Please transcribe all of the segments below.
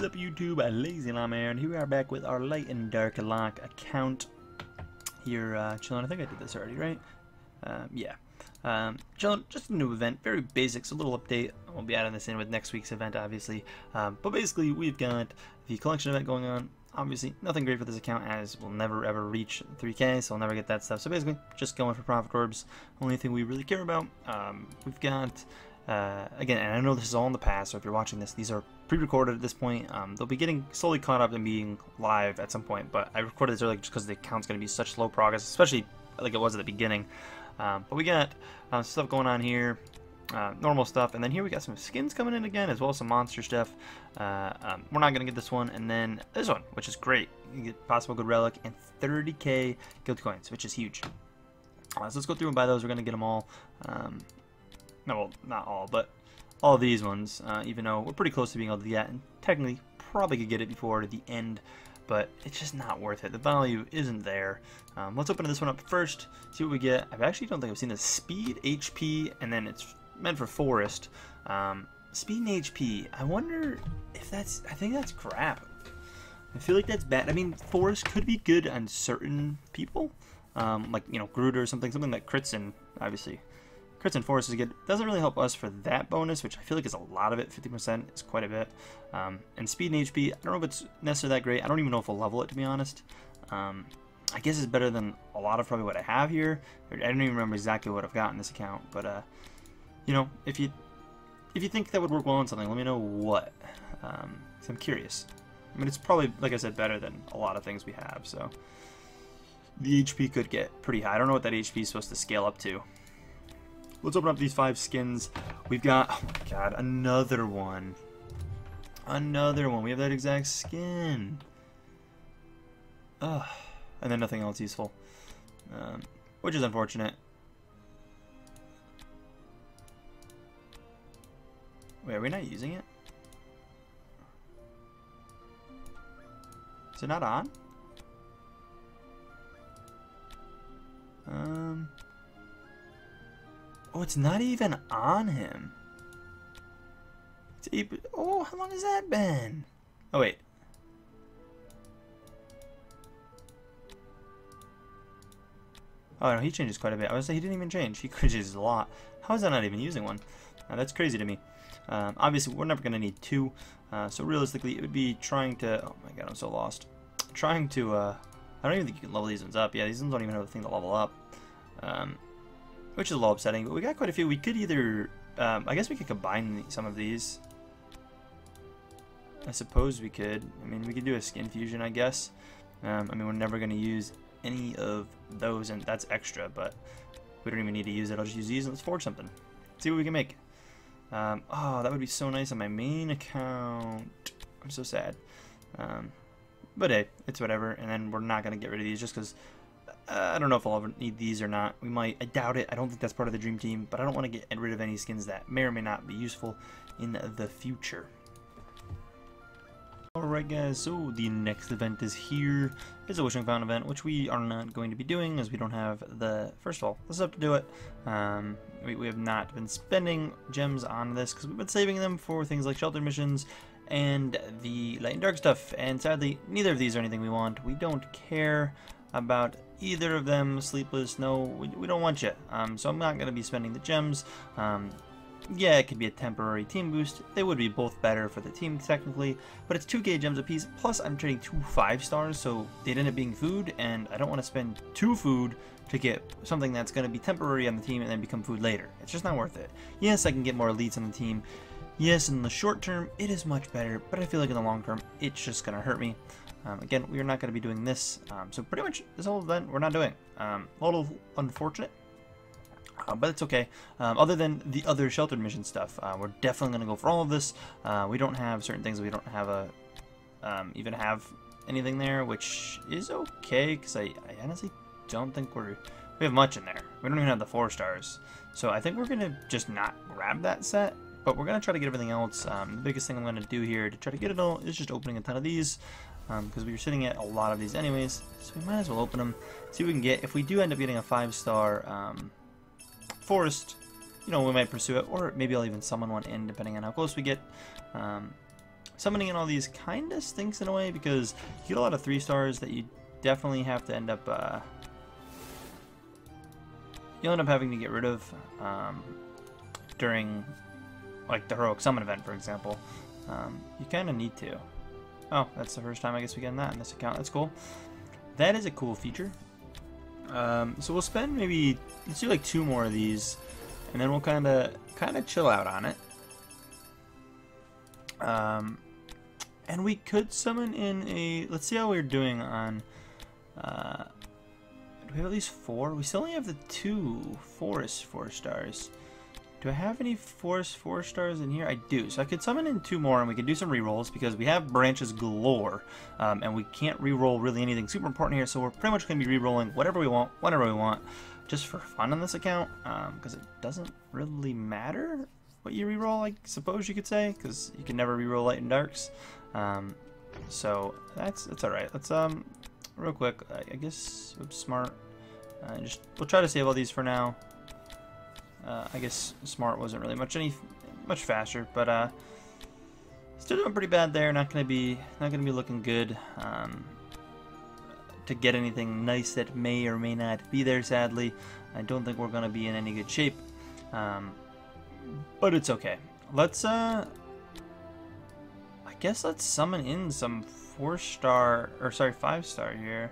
Is up YouTube, LazeeLlama and here we are back with our Light and Dark Lock account. Here, uh, chilling, I think I did this already, right? Um, yeah. Um, chilling, just a new event, very basics, a little update. We'll be adding this in with next week's event, obviously. Um, but basically, we've got the collection event going on. Obviously, nothing great for this account as we'll never ever reach 3k, so we'll never get that stuff. So basically, just going for prophet orbs. Only thing we really care about. Um, we've got uh, again, and I know this is all in the past, so if you're watching this, these are pre-recorded at this point. Um, they'll be getting slowly caught up and being live at some point, but I recorded this early just because the account's going to be such slow progress, especially like it was at the beginning. Um, but we got uh, stuff going on here, uh, normal stuff, and then here we got some skins coming in again, as well as some monster stuff. Uh, um, we're not going to get this one, and then this one, which is great. You get possible good relic and 30k guild coins, which is huge. Uh, so let's go through and buy those. We're going to get them all. Um, no, well, not all, but all these ones, uh, even though we're pretty close to being able to get and technically probably could get it before the end, but it's just not worth it. The value isn't there. Um, let's open this one up first, see what we get. I actually don't think I've seen the speed, HP, and then it's meant for forest. Um, speed and HP, I wonder if that's, I think that's crap. I feel like that's bad. I mean, forest could be good on certain people, um, like, you know, Groot or something, something that crits obviously. Crits and Force is good. Doesn't really help us for that bonus, which I feel like is a lot of it. 50% is quite a bit. Um, and Speed and HP, I don't know if it's necessarily that great. I don't even know if we'll level it, to be honest. Um, I guess it's better than a lot of probably what I have here. I don't even remember exactly what I've got in this account. But, uh, you know, if you if you think that would work well on something, let me know what. Um, I'm curious. I mean, it's probably, like I said, better than a lot of things we have, so... The HP could get pretty high. I don't know what that HP is supposed to scale up to. Let's open up these five skins. We've got, oh my god, another one. Another one. We have that exact skin. Ugh. And then nothing else useful. Um, which is unfortunate. Wait, are we not using it? Is it not on? Um... Oh, it's not even on him. oh, how long has that been? Oh, wait. Oh, no, he changes quite a bit. I was say he didn't even change. He changes a lot. How is that not even using one? That's crazy to me. Um, obviously, we're never going to need two. Uh, so realistically, it would be trying to... Oh my god, I'm so lost. Trying to... Uh, I don't even think you can level these ones up. Yeah, these ones don't even have a thing to level up. Um, which is a little upsetting, but we got quite a few. We could either, um, I guess we could combine some of these. I suppose we could. I mean, we could do a skin fusion, I guess. Um, I mean, we're never going to use any of those, and that's extra, but we don't even need to use it. I'll just use these and let's forge something. See what we can make. Um, oh, that would be so nice on my main account. I'm so sad. Um, but hey, it's whatever. And then we're not going to get rid of these just because uh, I don't know if I'll ever need these or not. We might. I doubt it. I don't think that's part of the Dream Team, but I don't want to get rid of any skins that may or may not be useful in the future. Alright guys, so the next event is here. It's a Wishing Fountain event, which we are not going to be doing as we don't have the, first of all, let's have to do it. Um, we, we have not been spending gems on this because we've been saving them for things like shelter missions and the light and dark stuff. And sadly, neither of these are anything we want. We don't care about either of them. Sleepless, no, we, we don't want you. Um, so I'm not going to be spending the gems. Um, yeah, it could be a temporary team boost. They would be both better for the team technically, but it's 2k gems apiece. Plus, I'm trading two 5 stars, so they'd end up being food, and I don't want to spend two food to get something that's going to be temporary on the team and then become food later. It's just not worth it. Yes, I can get more elites on the team. Yes, in the short term, it is much better, but I feel like in the long term, it's just going to hurt me. Um, again, we are not going to be doing this, um, so pretty much this whole event we're not doing. Um, a little unfortunate, uh, but it's okay. Um, other than the other sheltered mission stuff, uh, we're definitely going to go for all of this. Uh, we don't have certain things we don't have a um, even have anything there, which is okay because I, I, honestly don't think we're we have much in there. We don't even have the four stars, so I think we're going to just not grab that set. But we're going to try to get everything else. Um, the biggest thing I'm going to do here to try to get it all is just opening a ton of these because um, we were sitting at a lot of these anyways, so we might as well open them, see what we can get. If we do end up getting a five-star um, forest, you know, we might pursue it, or maybe I'll even summon one in, depending on how close we get. Um, summoning in all these kind of stinks in a way because you get a lot of three stars that you definitely have to end up uh, you'll end up having to get rid of um, during like the heroic summon event for example um, you kind of need to oh that's the first time I guess we get that in this account that's cool that is a cool feature um, so we'll spend maybe let's do like two more of these and then we'll kind of kind of chill out on it um, and we could summon in a... Let's see how we're doing on... Uh, do we have at least four? We still only have the two forest four stars. Do I have any forest four stars in here? I do. So I could summon in two more and we can do some rerolls because we have branches galore. Um, and we can't reroll really anything super important here. So we're pretty much going to be rerolling whatever we want, whenever we want. Just for fun on this account. Because um, it doesn't really matter what you reroll, I suppose you could say, because you can never reroll light and darks. Um, so that's that's all right. Let's um, real quick. I, I guess oops, smart. Uh, just we'll try to save all these for now. Uh, I guess smart wasn't really much any much faster, but uh, still doing pretty bad there. Not gonna be not gonna be looking good. Um, to get anything nice that may or may not be there, sadly. I don't think we're gonna be in any good shape. Um, but it's okay. Let's, uh... I guess let's summon in some 4-star, or sorry, 5-star here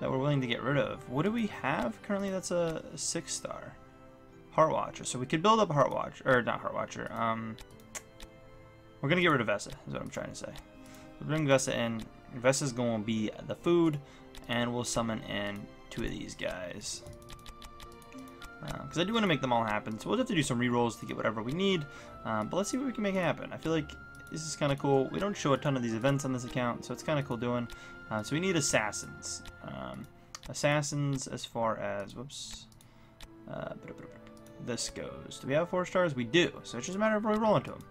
that we're willing to get rid of. What do we have currently that's a 6-star? Heart Watcher. So we could build up Heart Watcher, or not Heart Watcher, um... We're gonna get rid of Vesa, is what I'm trying to say. We'll bring Vesa in. Vesa's gonna be the food, and we'll summon in two of these guys because uh, I do want to make them all happen. So we'll have to do some rerolls to get whatever we need, um, but let's see what we can make happen. I feel like this is kind of cool. We don't show a ton of these events on this account, so it's kind of cool doing. Uh, so we need assassins. Um, assassins as far as, whoops, uh, this goes. Do we have four stars? We do, so it's just a matter of re-rolling to them.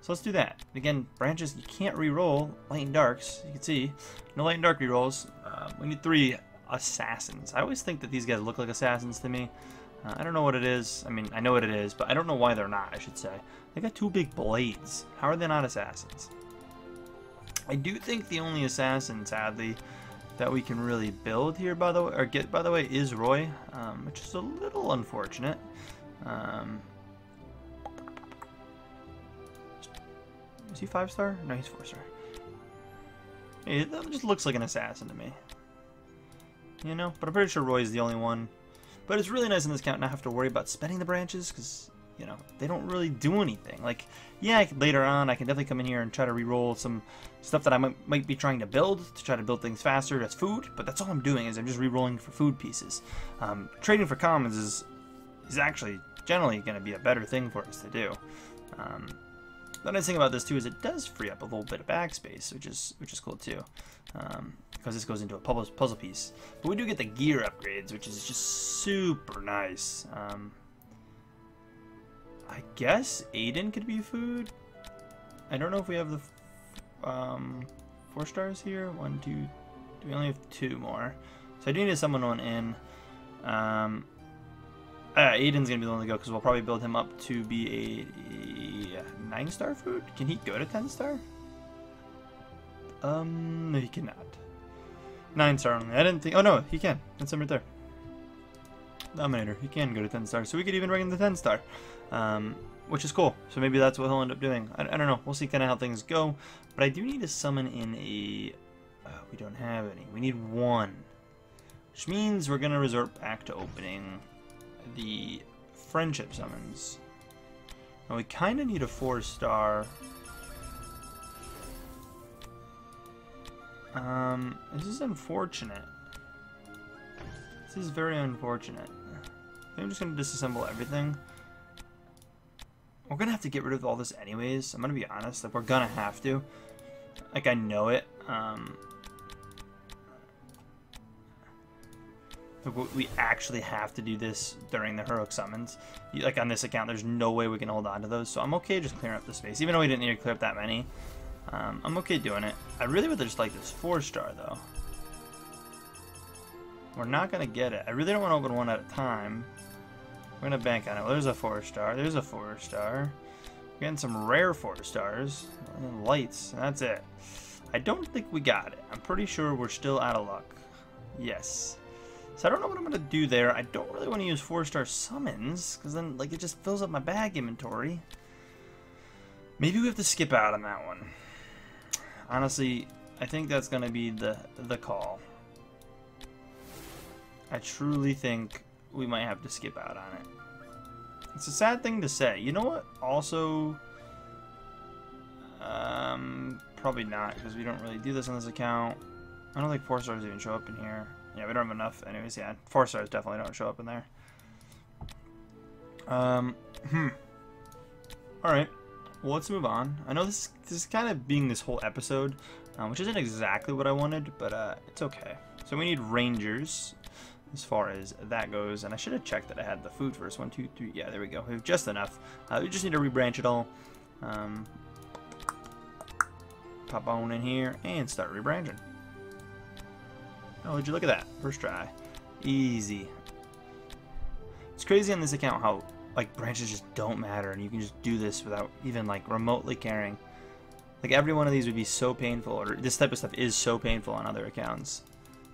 So let's do that. Again, branches, you can't re-roll light and darks. You can see, no light and dark re-rolls. Uh, we need three assassins. I always think that these guys look like assassins to me. Uh, I don't know what it is. I mean, I know what it is, but I don't know why they're not, I should say. They got two big blades. How are they not assassins? I do think the only assassin, sadly, that we can really build here, by the way, or get, by the way, is Roy, um, which is a little unfortunate. Um, is he five star? No, he's four star. He just looks like an assassin to me. You know, but I'm pretty sure Roy's the only one but it's really nice in this count not have to worry about spending the branches, because, you know, they don't really do anything. Like, yeah, later on, I can definitely come in here and try to re-roll some stuff that I might, might be trying to build, to try to build things faster as food, but that's all I'm doing, is I'm just re-rolling for food pieces. Um, trading for commons is, is actually generally going to be a better thing for us to do. Um, the nice thing about this too is it does free up a little bit of backspace, which is which is cool too. Um, because this goes into a puzzle piece. But we do get the gear upgrades, which is just super nice. Um, I guess Aidan could be food. I don't know if we have the um, four stars here. One, two. We only have two more. So I do need to summon one in. Um, uh, Aidan's gonna be the one to go because we'll probably build him up to be a, a nine star food. Can he go to ten star? Um, no, he cannot. Nine star only. I didn't think. Oh no, he can. That's him right there. Dominator. He can go to 10 stars. So we could even bring him to 10 star. Um, which is cool. So maybe that's what he'll end up doing. I, I don't know. We'll see kind of how things go. But I do need to summon in a... Uh, we don't have any. We need one. Which means we're to resort back to opening the friendship summons. And we kind of need a 4 star Um, this is unfortunate. This is very unfortunate. I'm just gonna disassemble everything. We're gonna have to get rid of all this anyways. I'm gonna be honest. Like, we're gonna have to. Like, I know it. Um, we actually have to do this during the heroic summons. Like on this account, there's no way we can hold on to those. So I'm okay just clearing up the space. Even though we didn't need to clear up that many. Um, I'm okay doing it. I really would just like this four star though. We're not gonna get it. I really don't want to open one at a time. We're gonna bank on it. Well, there's a four star. There's a four star. We're getting some rare four stars. And lights, that's it. I don't think we got it. I'm pretty sure we're still out of luck. Yes. So I don't know what I'm going to do there. I don't really want to use four-star summons, because then like it just fills up my bag inventory. Maybe we have to skip out on that one. Honestly, I think that's going to be the, the call. I truly think we might have to skip out on it. It's a sad thing to say. You know what? Also, um, probably not, because we don't really do this on this account. I don't think four stars even show up in here. Yeah, we don't have enough. Anyways, yeah, four stars definitely don't show up in there. Um, hmm. All right. Well, let's move on. I know this, this is kind of being this whole episode, um, which isn't exactly what I wanted, but uh, it's okay. So we need rangers as far as that goes, and I should have checked that I had the food first. One, two, three. Yeah, there we go. We have just enough. Uh, we just need to rebranch it all. Um, pop on in here and start rebranching. Oh, would you look at that? First try. Easy. It's crazy on this account how like branches just don't matter and you can just do this without even like remotely caring. Like every one of these would be so painful or this type of stuff is so painful on other accounts.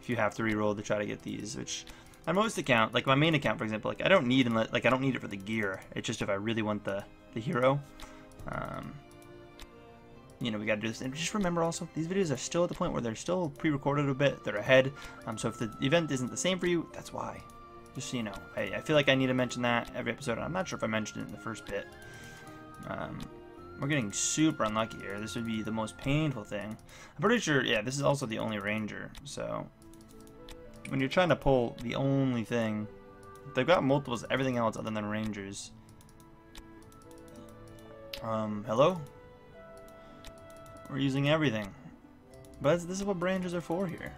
If you have to re-roll to try to get these, which on most account, like my main account for example, like I don't need like I don't need it for the gear. It's just if I really want the the hero. Um, you know, we got to do this. And just remember also, these videos are still at the point where they're still pre-recorded a bit. They're ahead. Um, so if the event isn't the same for you, that's why. Just so you know. I, I feel like I need to mention that every episode. I'm not sure if I mentioned it in the first bit. Um, we're getting super unlucky here. This would be the most painful thing. I'm pretty sure, yeah, this is also the only ranger. So when you're trying to pull the only thing, they've got multiples, everything else other than rangers. Um, hello? We're using everything. But this is what branches are for here.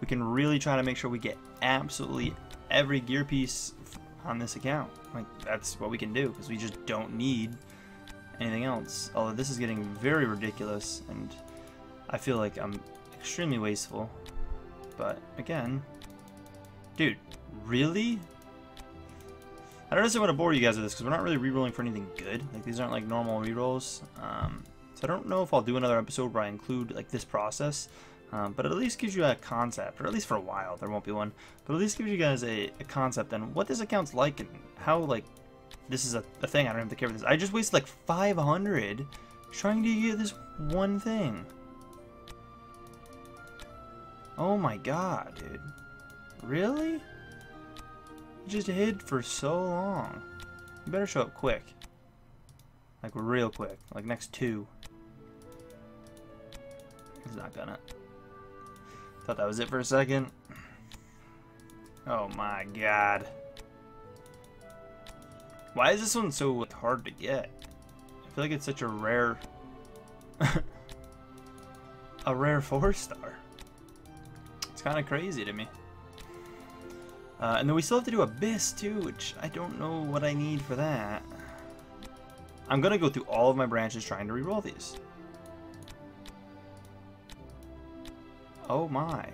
We can really try to make sure we get absolutely every gear piece on this account. Like, that's what we can do, because we just don't need anything else. Although this is getting very ridiculous, and I feel like I'm extremely wasteful. But, again, dude, really? I don't necessarily want to bore you guys with this, because we're not really rerolling for anything good. Like, these aren't like normal rerolls. Um, so I don't know if I'll do another episode where I include like this process, um, but it at least gives you a concept, or at least for a while, there won't be one, but at least gives you guys a, a concept on what this account's like and how like this is a, a thing. I don't have to care for this. I just wasted like 500 trying to get this one thing. Oh my god, dude. Really? You just hid for so long. You better show up quick. Like real quick. Like next two. He's not gonna. Thought that was it for a second. Oh my god. Why is this one so hard to get? I feel like it's such a rare... a rare four star. It's kind of crazy to me. Uh, and then we still have to do Abyss too, which I don't know what I need for that. I'm going to go through all of my branches trying to re-roll these. Oh my.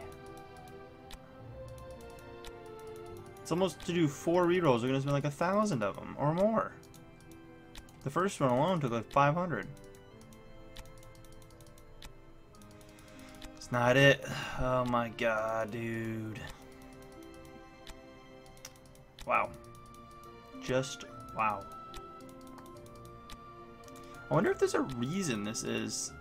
It's almost to do four rerolls. We're gonna spend like a thousand of them or more. The first one alone took like 500. It's not it. Oh my god, dude. Wow. Just wow. I wonder if there's a reason this is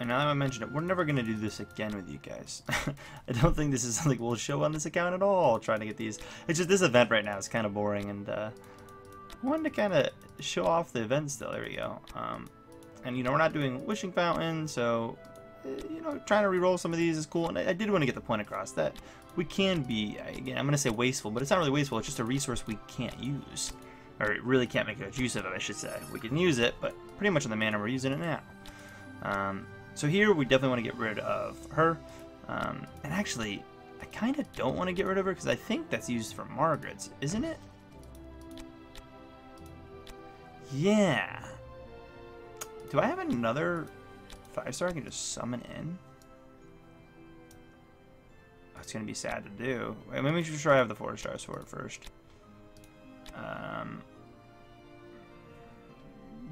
And now that I mention it, we're never going to do this again with you guys. I don't think this is something we'll show on this account at all, trying to get these. It's just this event right now is kind of boring, and uh, I wanted to kind of show off the event still. There we go. Um, and, you know, we're not doing Wishing Fountain, so, eh, you know, trying to re-roll some of these is cool. And I, I did want to get the point across that we can be, again, I'm going to say wasteful, but it's not really wasteful. It's just a resource we can't use. Or really can't make a use of it, I should say. We can use it, but pretty much in the manner we're using it now. Um, so here we definitely want to get rid of her. Um, and actually, I kind of don't want to get rid of her because I think that's used for Margaret's, isn't it? Yeah. Do I have another five star I can just summon in? That's going to be sad to do. Wait, let me sure I have the four stars for it first. Um,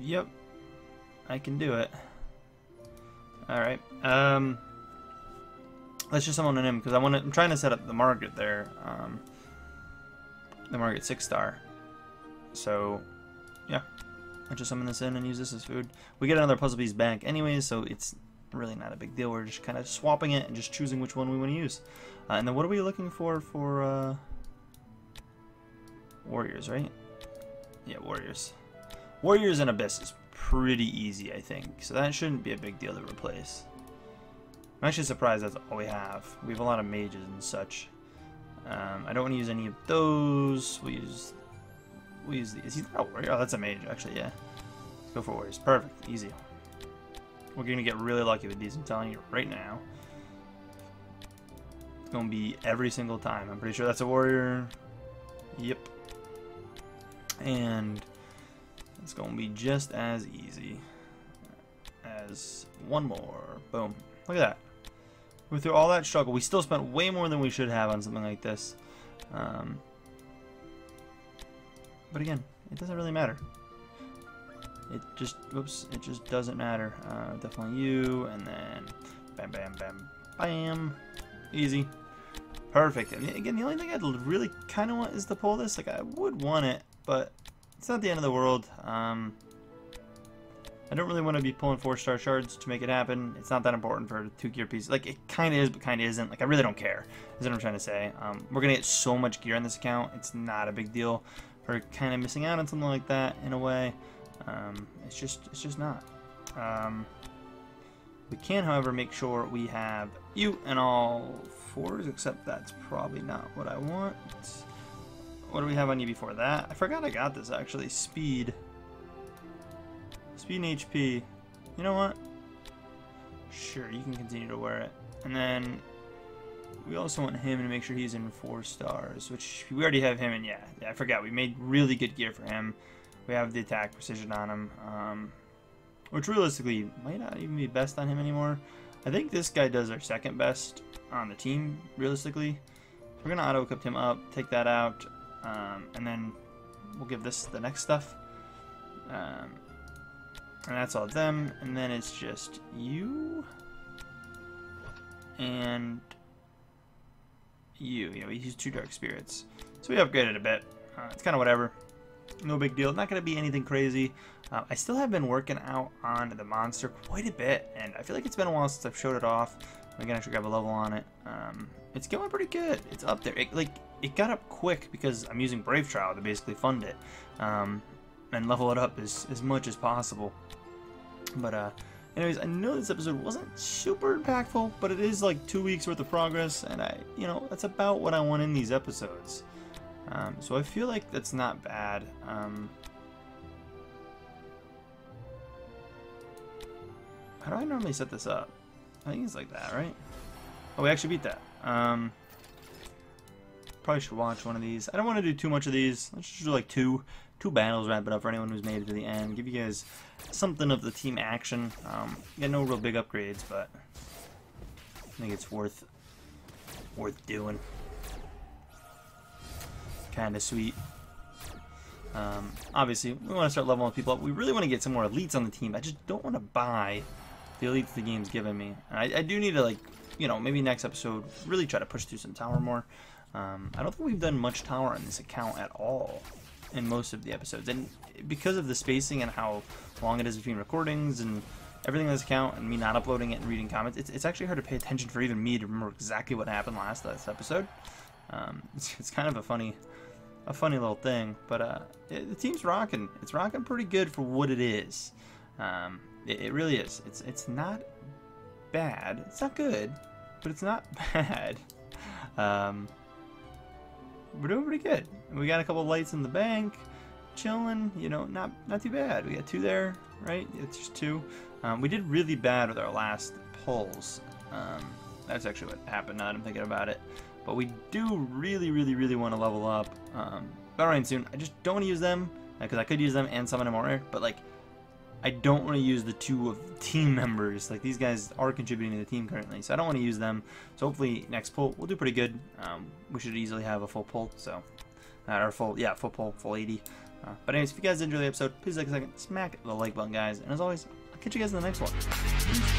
yep. I can do it. Alright. Um, let's just summon him because I want to. I'm trying to set up the Margaret there. Um, the Margaret six star. So, yeah. I'll just summon this in and use this as food. We get another puzzle piece back anyways, so it's really not a big deal. We're just kind of swapping it and just choosing which one we want to use. Uh, and then what are we looking for for uh, warriors, right? Yeah, warriors. Warriors and Abyss is pretty easy, I think. So that shouldn't be a big deal to replace. I'm actually surprised that's all we have. We have a lot of mages and such. Um, I don't want to use any of those. We'll use... We'll use these. He's not a warrior. Oh, that's a mage, actually, yeah. Let's go for warriors. Perfect. Easy. We're going to get really lucky with these, I'm telling you right now. It's going to be every single time. I'm pretty sure that's a warrior. Yep. And it's going to be just as easy as one more. Boom. Look at that. We through all that struggle. We still spent way more than we should have on something like this. Um, but again, it doesn't really matter. It just, whoops, it just doesn't matter. Uh, definitely you, and then bam, bam, bam, bam. Easy. Perfect. And again, the only thing I'd really kind of want is to pull this. Like, I would want it, but it's not the end of the world. Um, I don't really want to be pulling four-star shards to make it happen. It's not that important for two gear pieces. Like, it kind of is, but kind of isn't. Like, I really don't care, is what I'm trying to say. Um, we're going to get so much gear on this account. It's not a big deal. We're kind of missing out on something like that, in a way. Um, it's just, it's just not. Um, we can, however, make sure we have you and all fours, except that's probably not what I want. What do we have on you before that? I forgot I got this, actually. Speed. Speed and HP. You know what? Sure, you can continue to wear it. And then we also want him to make sure he's in four stars, which we already have him in. Yeah, yeah, I forgot. We made really good gear for him. We have the attack precision on him, um, which realistically might not even be best on him anymore. I think this guy does our second best on the team, realistically. We're going to auto-equip him up, take that out, um, and then we'll give this the next stuff. Um, and that's all them, and then it's just you and you. Know, we use two dark spirits. So we upgraded a bit. Uh, it's kind of whatever. No big deal. Not going to be anything crazy. Uh, I still have been working out on the monster quite a bit, and I feel like it's been a while since I've showed it off. I can actually grab a level on it. Um, it's going pretty good. It's up there. It, like it got up quick because I'm using Brave Trial to basically fund it um, and level it up as, as much as possible. But uh, anyways, I know this episode wasn't super impactful, but it is like two weeks worth of progress, and I, you know, that's about what I want in these episodes. Um, so I feel like that's not bad. Um, how do I normally set this up? I think it's like that, right? Oh, we actually beat that. Um, probably should watch one of these. I don't want to do too much of these. Let's just do like two two battles, wrap it up for anyone who's made it to the end. Give you guys something of the team action. Um, get no real big upgrades, but I think it's worth worth doing. Kind of sweet. Um, obviously, we want to start leveling people up. We really want to get some more elites on the team. I just don't want to buy the elites the game's given me. I, I do need to, like, you know, maybe next episode, really try to push through some tower more. Um, I don't think we've done much tower on this account at all in most of the episodes. And because of the spacing and how long it is between recordings and everything on this account and me not uploading it and reading comments, it's, it's actually hard to pay attention for even me to remember exactly what happened last, last episode. Um, it's, it's, kind of a funny a funny little thing, but uh, it, the team's rocking. It's rocking pretty good for what it is. Um, it, it really is. It's it's not bad. It's not good, but it's not bad. Um, we're doing pretty good. We got a couple lights in the bank, chilling. You know, not not too bad. We got two there, right? It's just two. Um, we did really bad with our last pulls. Um, that's actually what happened. Now I'm thinking about it, but we do really, really, really want to level up. Um, Belrain soon. I just don't want to use them because I could use them and summon a more. But like, I don't want to use the two of team members. Like these guys are contributing to the team currently, so I don't want to use them. So hopefully next pull we'll do pretty good. Um, we should easily have a full pull. So uh, or full, yeah, full pull, full 80. Uh, but anyways, if you guys enjoyed the episode, please take a second, smack the like button, guys. And as always, I'll catch you guys in the next one.